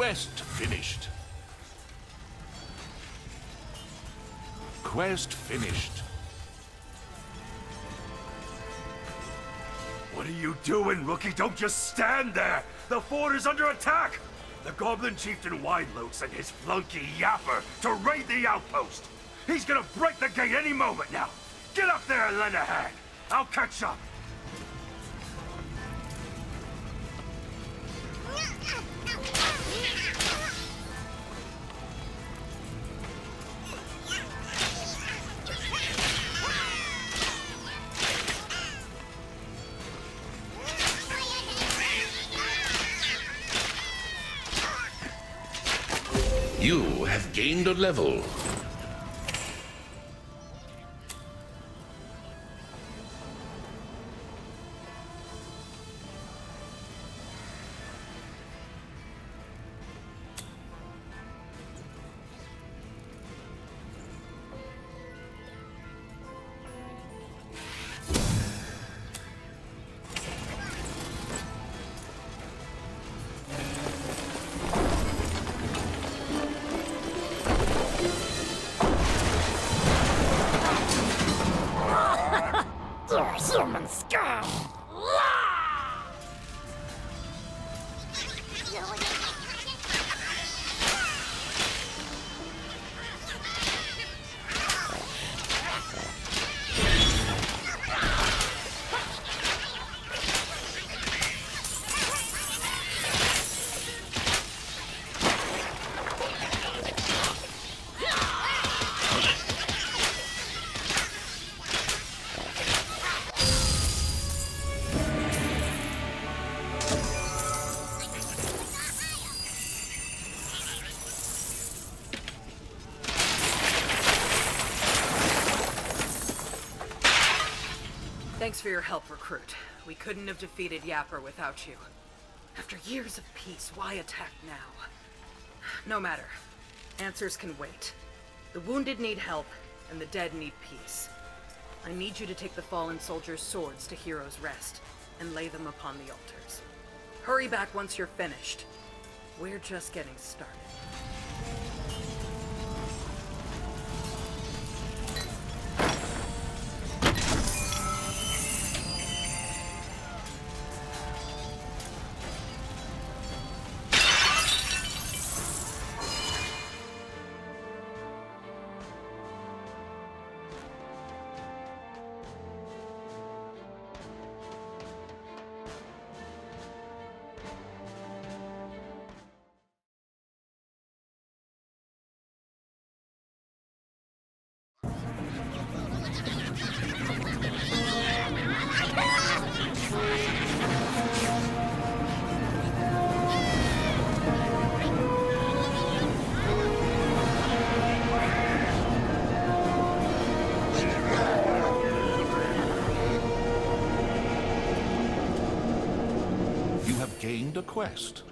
Quest finished. Quest finished. What are you doing, rookie? Don't just stand there! The fort is under attack! The Goblin Chieftain Wineloot sent his flunky Yapper to raid the outpost! He's gonna break the gate any moment now! Get up there and lend a hand! I'll catch up! You have gained a level. Thanks for your help, Recruit. We couldn't have defeated Yapper without you. After years of peace, why attack now? No matter. Answers can wait. The wounded need help, and the dead need peace. I need you to take the fallen soldiers' swords to Heroes Rest, and lay them upon the altars. Hurry back once you're finished. We're just getting started. Gained a quest.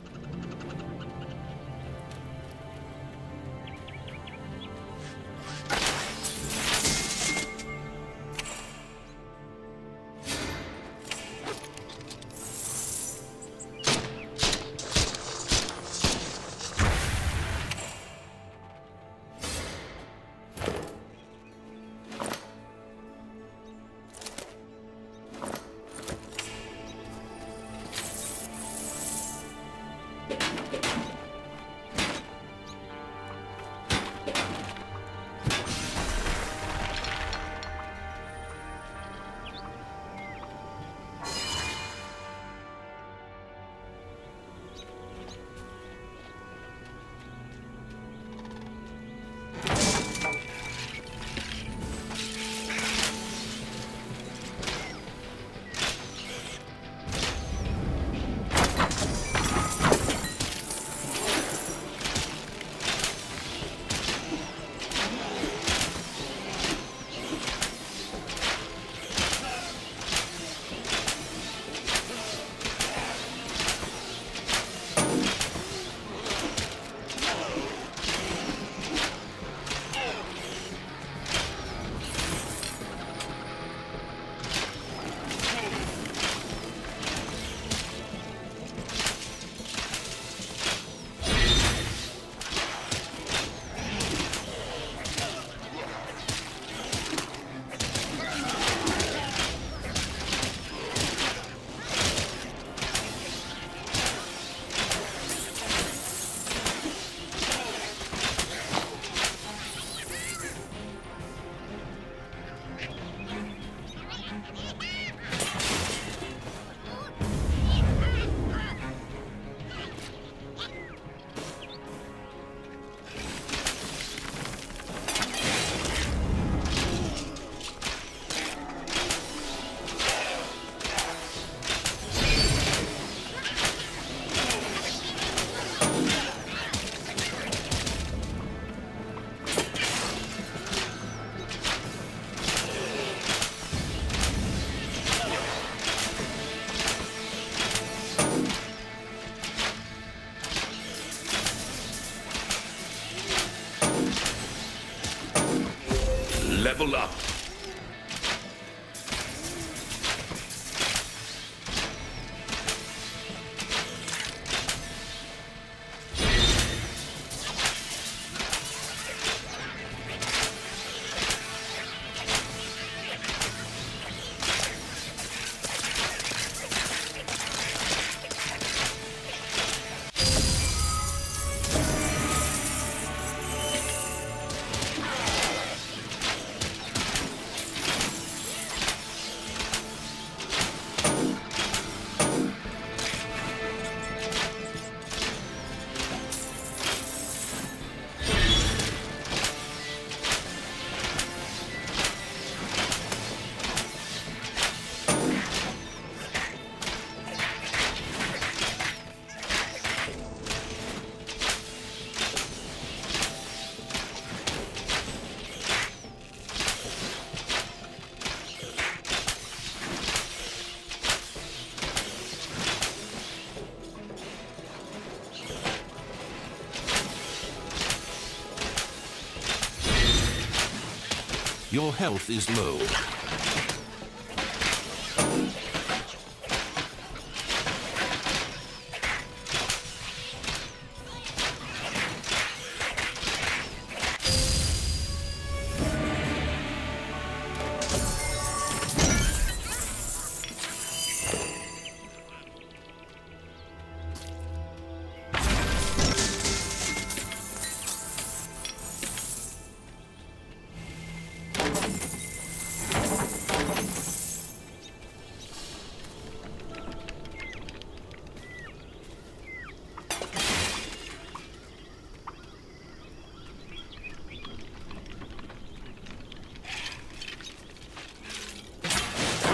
Your health is low.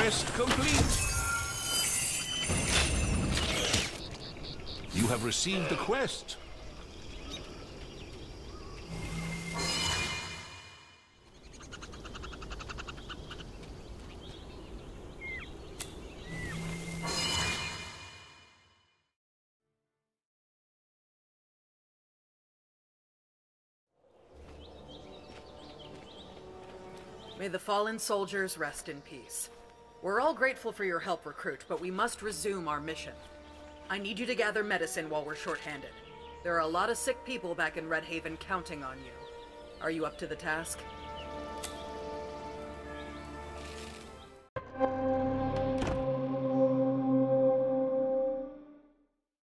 Quest complete. You have received the quest. May the fallen soldiers rest in peace. We're all grateful for your help, Recruit, but we must resume our mission. I need you to gather medicine while we're shorthanded. There are a lot of sick people back in Red Haven counting on you. Are you up to the task?